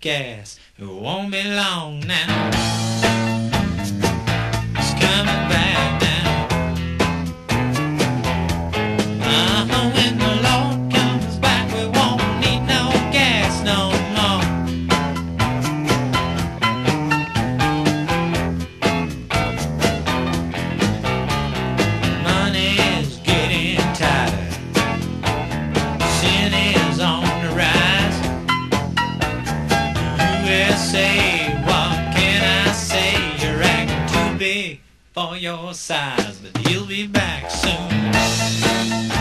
gas. It won't be long now. for your size, but he'll be back soon.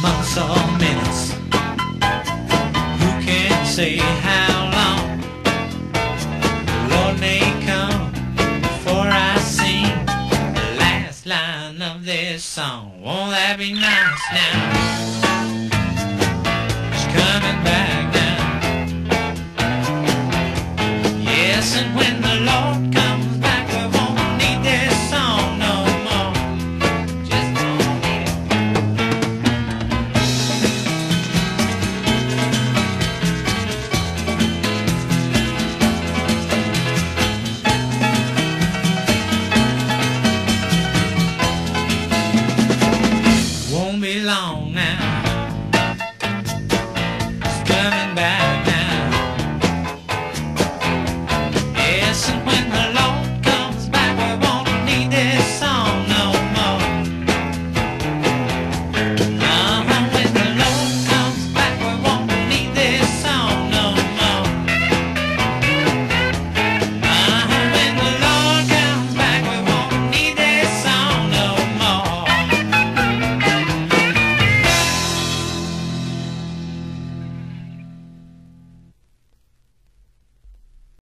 months or minutes. Who can say how long? Lord may come before I sing the last line of this song. Won't that be nice now? She's coming back. long now. It's coming